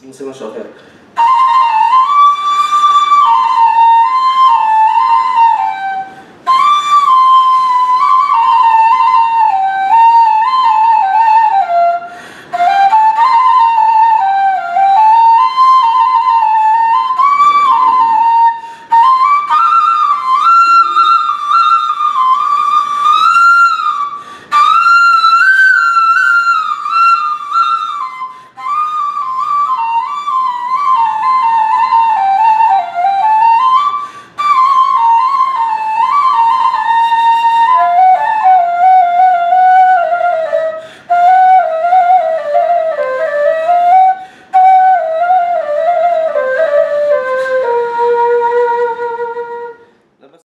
你是不是说的